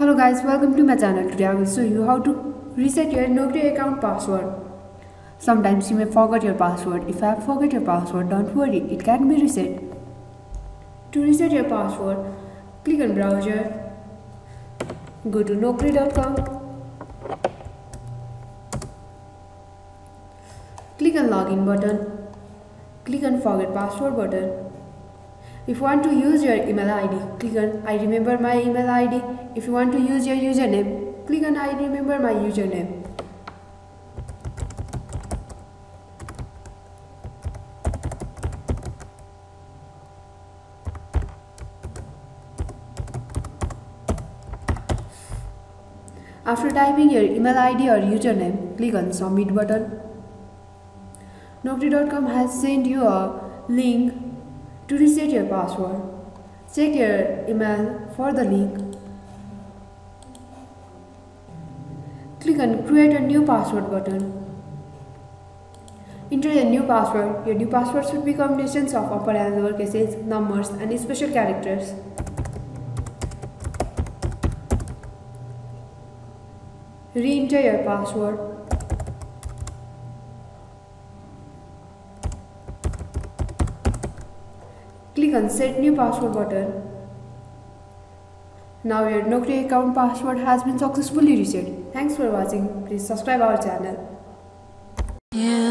Hello guys, welcome to my channel. Today I will show you how to reset your Naukri account password. Sometimes you may forget your password. If have forget your password, don't worry, it can be reset. To reset your password, click on browser, go to naukri.com, click on login button, click on forget password button. If you want to use your email ID, click on I remember my email ID. If you want to use your username, click on I remember my username. After typing your email ID or username, click on submit button. Naukri.com has sent you a link to reset your password. Check your email for the link. Click on create a new password button. Enter a new password. Your new password should be combinations of upper and lower cases, numbers and special characters. Re-enter your password. Click on set new password button. Now your Naukri account password has been successfully reset. Thanks for watching. Please subscribe our channel. You